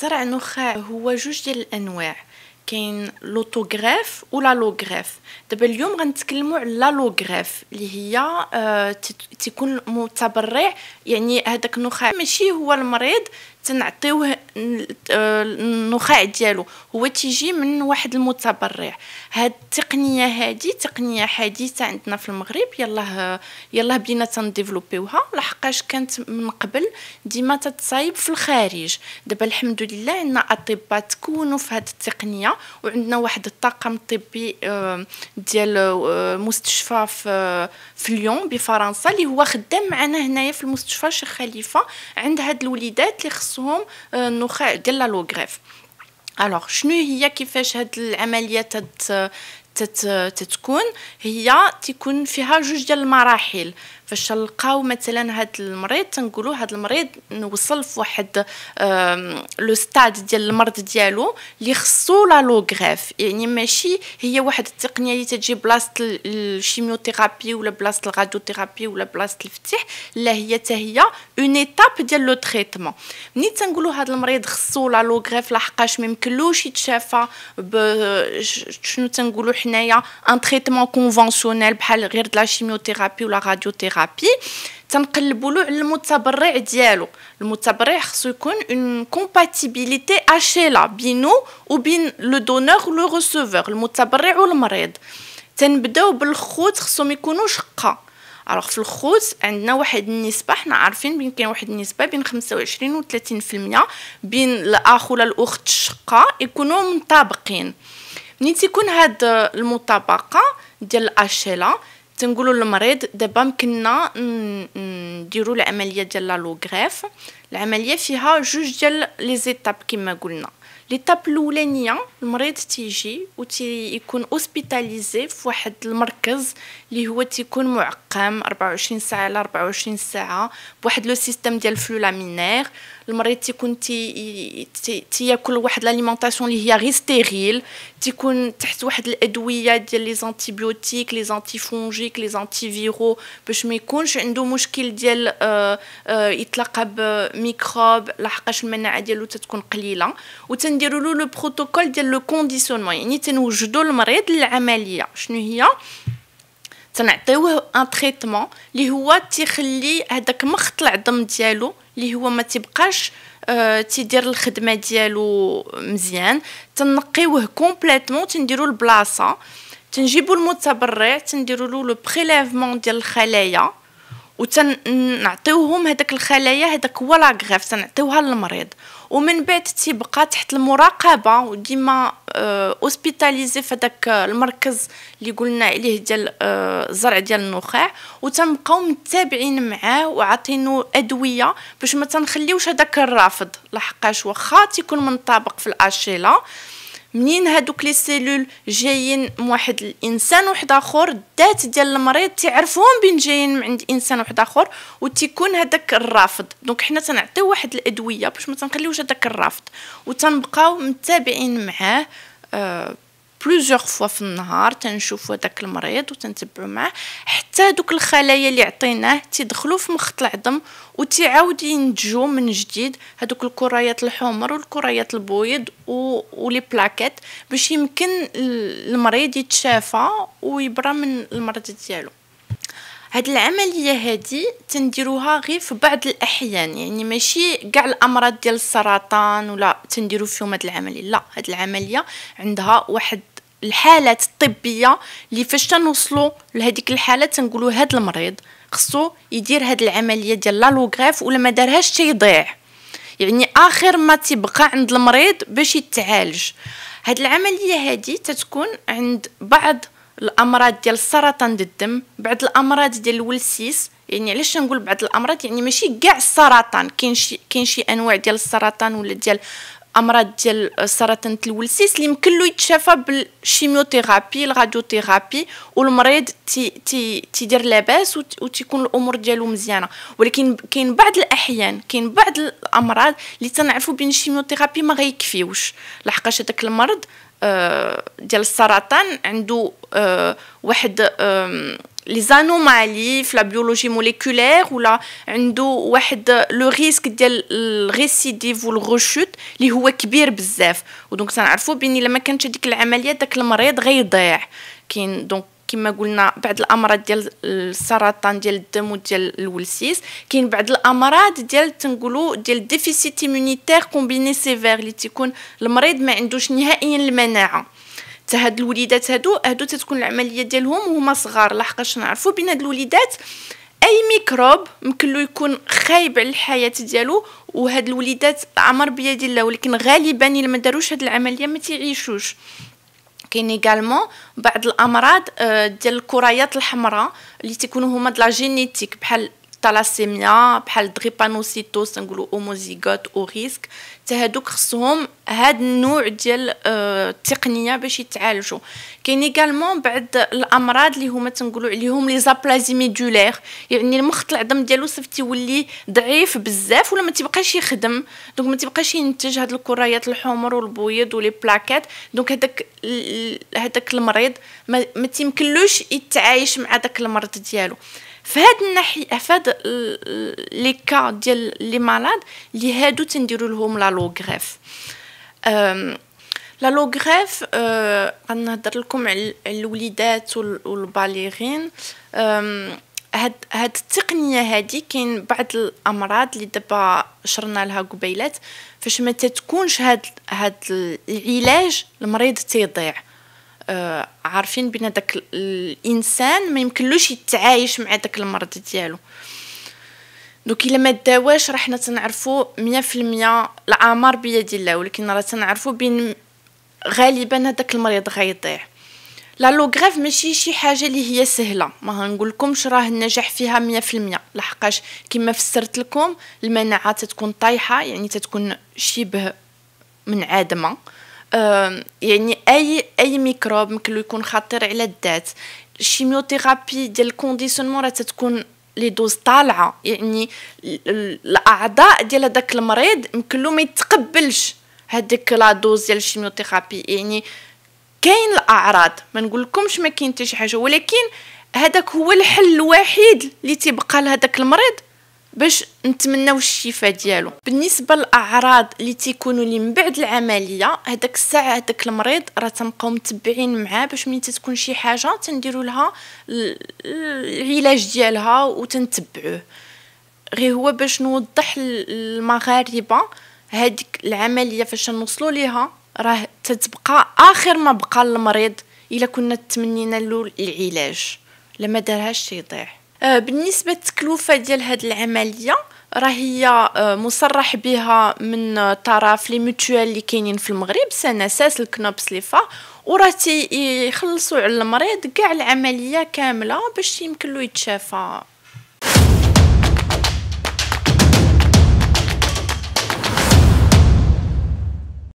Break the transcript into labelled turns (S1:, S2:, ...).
S1: زرع النخاع هو جوج ديال الأنواع. كاين l'autogreffe ولا l'allogreffe دابا اليوم غنتكلموا على l'allogreffe اللي هي آه تيكون متبرع يعني هذاك النخاع ماشي هو المريض تنعطيوه النخاع ديالو. هو تيجي من واحد المتبرع. هاد التقنيه هادي تقنية حديثة عندنا في المغرب يلاه يلاه بدينا تنديفلوبيوها. لحقاش كانت من قبل ديما تتصايب في الخارج. دابا الحمد لله عندنا أطباء تكونوا في هاد التقنية وعندنا واحد الطاقم الطبي آه، ديال آه، مستشفى في في ليون بفرنسا اللي هو خدام معنا هنايا في المستشفى شيخ خليفة عند هاد الوليدات اللي خصهم آه، النخاع ديال l'allogreffe alors شنو هي كيفاش هاد العملية تت تتكون؟ هي تكون فيها جوج ديال المراحل. فاش نلقاو مثلا هاد المريض تنقولوا هاد المريض نوصل في واحد le stade ديال المرض ديالو اللي خصو l'allogreffe يعني ماشي هي واحد التقنية اللي تجي بلاصة ال chimiothérapie ولا بلاصة ال radiothérapie ولا بلاصة الفتح لا هي حتى هي une étape ديال le traitement. ملي تنقولوا هاد المريض خصو l'allogreffe لحقاش ما يمكنلوش يتشافى شنو تنقولوا حنايا un traitement conventionnel بحال غير د la chimiothérapie ولا radiothérapie thérapie تنقلبوا له على المتبرع ديالو المتبرع خصو يكون une compatibilité HLA بينو وبين le donneur و le receveur المتبرع والمريض تنبداو بالخوت خصهم يكونوا شقه alors في الخوت عندنا واحد النسبة حنا عارفين بين كاين واحد النسبة بين 25 و 30% بين الاخ ولا الاخت الشقه يكونوا مطابقين ملي تيكون هاد المطابقه ديال ال HLA تنقولوا للمريض دابا مكننا نديروا العملية ديال l'allogreffe العملية فيها جوج ديال les étapes كما قلنا. l'étape الأولانية المريض تيجي و تيكون hospitalisé في واحد المركز اللي هو تيكون معقم 24 ساعة على 24 ساعة بواحد le système ديال flux laminaire. المريض تيكون تي تياكل واحد l'alimentation اللي هي غير stérile. تيكون تحت واحد الأدوية ديال les antibiotiques les antifongiques les antiviraux باش ما يكونش عنده مشكل ديال آه آه يتلقى بميكروب لحقاش المناعه ديالو تتكون قليله وتنديروا له le protocole ديال le conditionnement يعني تنوجدوا المريض للعمليه شنو هي تنعطيوه un traitement اللي هو تيخلي هذاك مخ العظم ديالو اللي هو ما تيبقاش آه تيدير الخدمه ديالو مزيان تنقيوه complètement تنديرو البلاصه تنجيبو المتبرع تنديرو له le prélèvement ديال الخلايا وتنعطيوهم هذاك الخلايا هذاك هو la greffe تنعطيوها للمريض. ومن بعد تيبقى تحت المراقبة وديما hospitalisé في هذاك المركز اللي قلنا عليه ديال الزرع ديال النخاع. وتنبقاو متابعين معاه وعاطينو أدوية باش ما تنخليوش هذاك الرافض. لحقاش واخا تيكون منطبق في ال HLA. منين هادوك les cellules جايين من واحد الإنسان واحد آخر؟ الذات ديال المريض تعرفوهم بين جايين من عند إنسان واحد آخر وتيكون هذاك الرافض. donc حنا تنعطيو واحد الأدوية باش ما تنخليوش هذاك الرافض. وتنبقاو متابعين معاه آه plusieurs fois في النهار تنشوفوا داك المريض وتنتبعوا معاه حتى دوك الخلايا اللي عطيناه تيدخلوا في مخط العظم وتعاود ينتجوا من جديد هذوك الكريات الحمر والكريات البويض ولي بلاكيت باش يمكن المريض يتشافى ويبرى من المرض ديالو. هاد العملية هادي تنديروها غير في بعض الأحيان يعني ماشي كاع الأمراض ديال السرطان ولا تنديرو فيهم هاد العملية لا هاد العملية عندها واحد الحالات الطبية اللي فاش تنوصلوا لهذيك الحاله تنقولوا هاد المريض خصو يدير هاد العملية ديال لالوغراف ولا ما دارهاش تيضيع. يعني آخر ما تيبقى عند المريض باش يتعالج. هاد العملية هادي تتكون عند بعض الأمراض ديال السرطان ديال الدم بعض الأمراض ديال الولسيس يعني علاش نقول بعض الأمراض؟ يعني ماشي كاع السرطان كاين شي كاين شي أنواع ديال السرطان ولا ديال أمراض ديال سرطان الولسيس اللي يمكن له يتشافى بال chimiothérapie ال radiothérapie والمريض تي تي تيدير لاباس وتيكون الأمور ديالو مزيانة. ولكن كاين بعض الأحيان كاين بعض الأمراض اللي تنعرفوا بين ال chimiothérapie ما غيكفيوش. لحقاش هذاك المرض ديال السرطان عنده آه، واحد les anomalies في la biologie moléculaire ولا عنده واحد le risque ديال ال récidive وال rechute اللي هو كبير بزاف. و donc تنعرفوا بين إلا ما كانت هذيك العملية داك المريض غيضيع. كاين donc كما قلنا بعض الأمراض ديال السرطان ديال الدم وديال الولسيس كاين بعض الأمراض ديال تنقولوا ديال déficit immunitaire combiné sévère اللي تيكون المريض ما عندوش نهائيا المناعة. حتى هاد الوليدات هادو هادو تتكون العملية ديالهم وهما صغار لحقاش نعرفوا بين هاد الوليدات أي ميكروب ممكن له يكون خايب على الحياة ديالو وهاد الوليدات عمر بيد الله ولكن غالبا إلا ما داروش هاد العملية ما تيعيشوش. كاين également بعض الأمراض آه، ديال الكريات الحمراء اللي تيكونوا هما د la génétique بحال تالاسيميا بحال drépanocytose نقولوا homozygote haut risque حتى هادوك خصهم هاد النوع ديال التقنيه باش يتعالجوا كاين également بعض الامراض اللي هما تنقولوا عليهم les aplasies médullaires يعني المخ العظم ديالو صافي تيولي ضعيف بزاف ولا ما تيبقاش يخدم donc ما تيبقاش ينتج هاد الكريات الحمر والبويض و les plaquettes donc هذاك هذاك المريض ما تيمكنلوش يتعايش مع داك المرض ديالو فهاد الناحية فهاد les cas ديال les malades اللي هادو تنديروا لهم l'allogreffe لا لوغريف غنهضر لكم على الوليدات والبالغين. هاد هاد التقنية هادي كاين بعض الأمراض اللي دابا شرنا لها قبيلات فاش ما تتكونش هاد هاد العلاج المريض تيضيع. عارفين بأن داك الإنسان ما يمكنلوش يتعايش مع داك المرض ديالو. دوك إلا ما داواش راه حنا تنعرفوا 100% الأعمار بيد الله ولكن راه تنعرفوا بين غالبا هذاك المريض غيضيع l'allogreffe ماشي شي حاجة اللي هي سهلة. ما هنقولكمش راه النجاح فيها 100% لحقاش كما فسرت لكم المناعة تتكون طايحة يعني تتكون شبه منعدمه يعني اي اي ميكروب ممكن يكون خطير على الذات ال chimiothérapie ديال ال conditionnement راه تتكون les doses طالعه يعني الاعضاء ديال هذاك المريض يمكن له ما يتقبلش هذيك la dose ديال ال chimiothérapie يعني كاين الاعراض ما نقولكمش ما كاين حتى شي حاجة ولكن هذاك هو الحل الوحيد اللي تيبقى لهذاك المريض باش نتمناو الشفاء ديالو. بالنسبة للأعراض اللي تيكونوا لي من بعد العملية هذاك الساعة هذاك المريض راه تنبقاو متبعين معاه باش ملي تكون شي حاجة تنديروا لها العلاج ديالها وتنتبعوه غير هو باش نوضح للمغاربه هذيك العملية فاش نوصلوا ليها راه تتبقى آخر ما بقى المريض إلا كنا تمنينا له العلاج. لما دارهاش تيضيع آه، بالنسبة للتكلفه ديال هاد العملية راه هي آه، مصرح بها من طرف لي ميتوال اللي كاينين في المغرب سنساس الكنوبس ليفا وراه تيخلصوا على المريض كاع العملية كاملة باش يمكن له يتشافى.